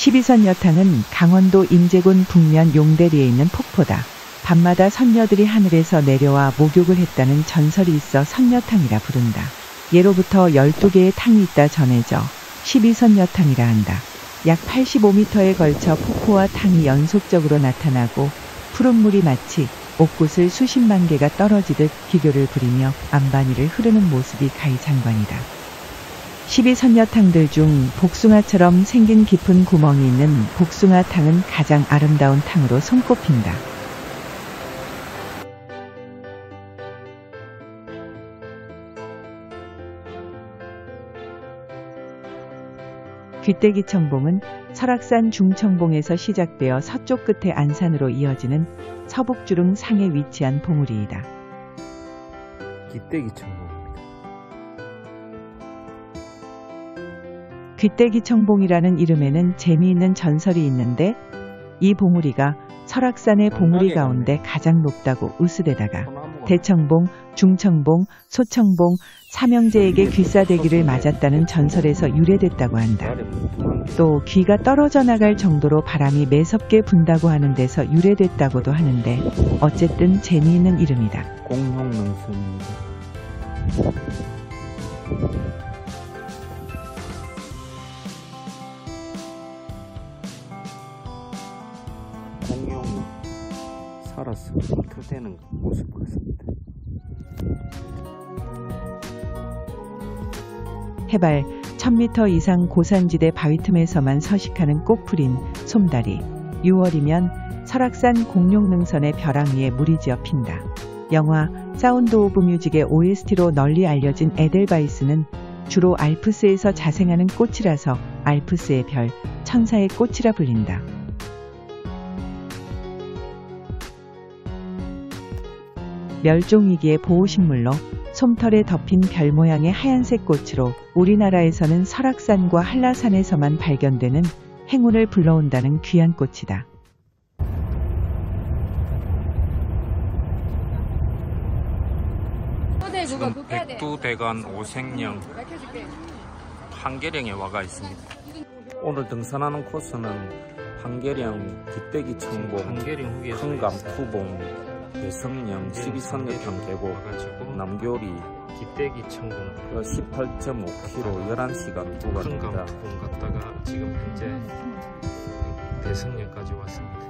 12선 여탕은 강원도 인제군 북면 용대리에 있는 폭포다. 밤마다 선녀들이 하늘에서 내려와 목욕을 했다는 전설이 있어 선녀탕이라 부른다. 예로부터 12개의 탕이 있다 전해져 12선녀탕이라 한다. 약 85m에 걸쳐 폭포와 탕이 연속적으로 나타나고 푸른 물이 마치 옥구슬 수십만 개가 떨어지듯 기교를 부리며 안반이를 흐르는 모습이 가이장관이다. 12선녀탕들 중 복숭아처럼 생긴 깊은 구멍이 있는 복숭아탕은 가장 아름다운 탕으로 손꼽힌다. 귀때기 청봉은 설악산 중청봉에서 시작되어 서쪽 끝에 안산으로 이어지는 서북주릉 상에 위치한 봉우리이다. 귀때기 청봉 귀때기 청봉이라는 이름에는 재미있는 전설이 있는데 이 봉우리가 설악산의 봉우리 가운데 가장 높다고 으스대다가 대청봉, 중청봉, 소청봉, 삼형제에게 귀싸대기를 맞았다는 전설에서 유래됐다고 한다. 또 귀가 떨어져 나갈 정도로 바람이 매섭게 분다고 하는 데서 유래됐다고도 하는데 어쨌든 재미있는 이름이다. 공룡능선입니다. 공룡이 살아서 흩어대는 모습 같습니다. 해발 1000m 이상 고산지대 바위 틈에서만 서식하는 꽃풀인 솜다리. 6월이면 설악산 공룡능선의 벼랑 위에 무리 지어 핀다. 영화 사운드 오브 뮤직의 OST로 널리 알려진 에델바이스는 주로 알프스에서 자생하는 꽃이라서 알프스의 별, 천사의 꽃이라 불린다. 멸종위기의 보호식물로 솜털에 덮인 별 모양의 하얀색 꽃으로 우리나라에서는 설악산과 한라산에서만 발견되는 행운을 불러온다는 귀한 꽃이다. 지금 백두대간 오색령 한계령에 와가 있습니다. 오늘 등산하는 코스는 한계령 깃대기 청봉, 큰감 투봉, 대성령 12선녀탕 계곡, 남교리 깃대기 천공 그 18.5km 11시간 구간입니다. 지금 현재 대성령까지 왔습니다.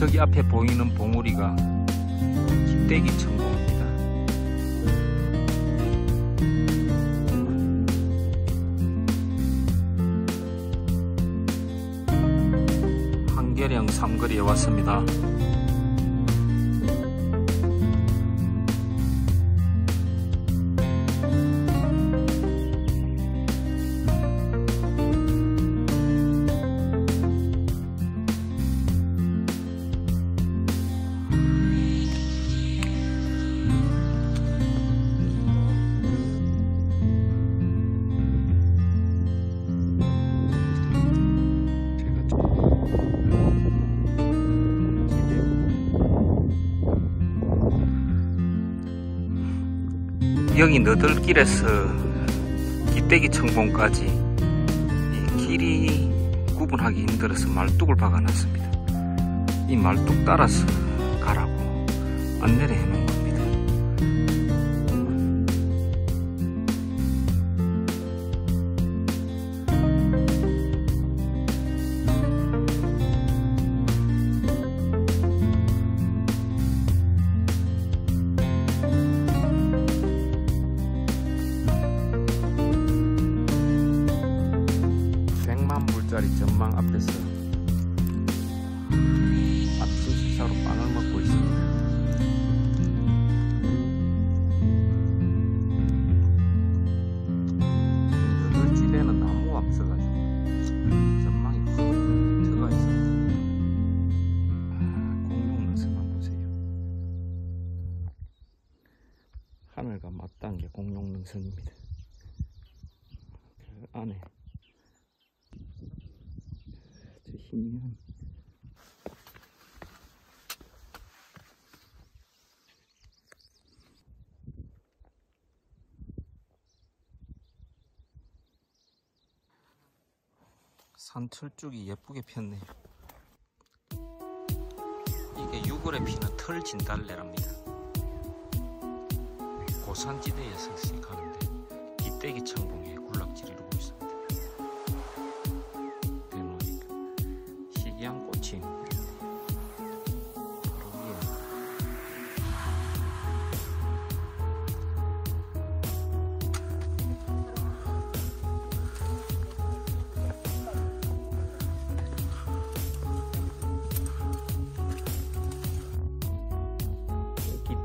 저기 앞에 보이는 봉우리가 깃대기 청봉입니다. 한계령 삼거리에 왔습니다. 여기 너들길에서 깃대기 청봉까지 이 길이 구분하기 힘들어서 말뚝을 박아놨습니다. 이 말뚝 따라서 가라고 안내를 해놓은 600원짜리 전망 앞에서 압수수색으로 빵을 먹고 있습니다. 아, 하늘과 맞닿은 게 공룡 능선입니다. 그 안에 저 희미한 산철쭉이 예쁘게 폈네요. 이게 6월에 피는 털 진달래랍니다. 고산지대에서 생각하는데 기대기 천봉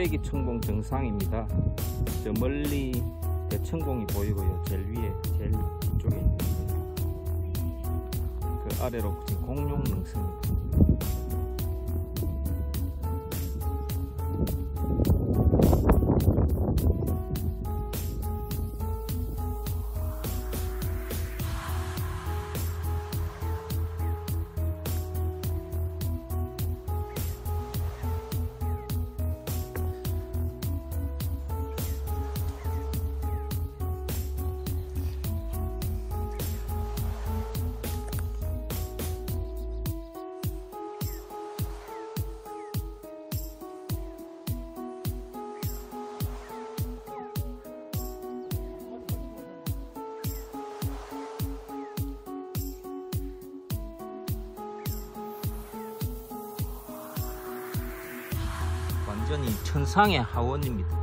기대기 천봉 정상입니다. 저 멀리 대천봉이 보이고요. 제일 위에, 제일 쪽에 있는 그 아래로 지금 공룡 능선입니다. 완전히 천상의 하원입니다.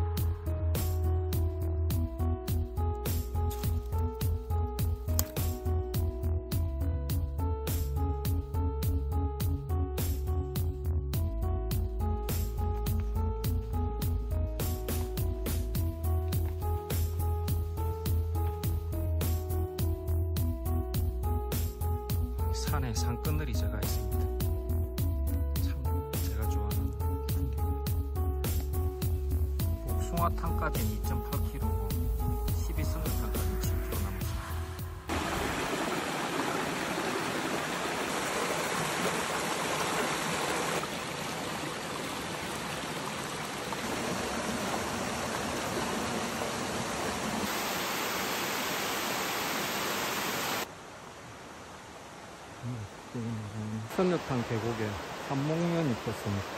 산에 산끈들이 제가 있습니다. 복숭아탕까지는 2.8km고 12승류탕까지는 7km 남았습니다. 선녀탕 계곡에 한목련이 폈습니다.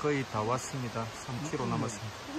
거의 다 왔습니다. 3km 남았습니다.